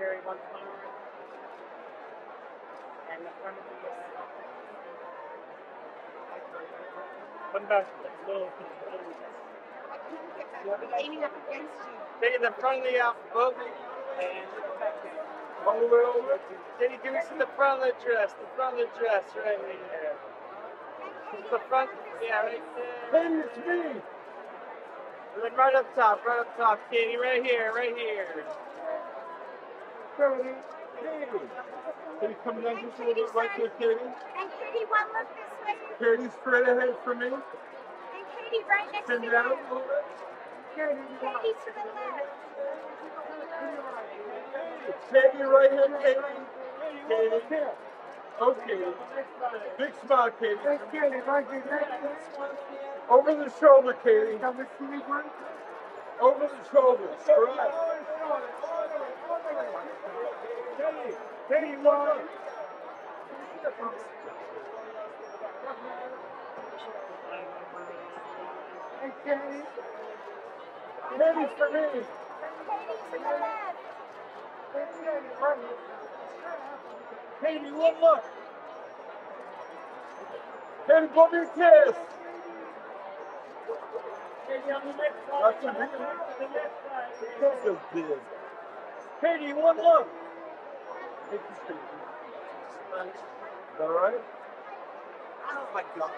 Carry one flower. And the front of the One back. Little, Aiming up against you. Take the front of the outfit and all the way over. Can you give me the front of the dress? The front of the dress right here. The front, yeah, right there. Hey, it's me. Like right up top, right up top, Katy, right here, right here. Katy. Katy. Can you come down just a little bit right there, Katy? And Katy, one look this way. Katy, straight ahead for me. And Katy, right next to Send you. down a little bit. Katy to the left. Katy, right here, Katy. Katy. Okay. Big smile, Katy. Over the shoulder, Katy. Over the shoulder. Right. Katy, Katy, one. Hey, Katy. Katy, for me. Katy one look. Katy, blow me a kiss. That's. Katy, one look. That All right. Oh my God.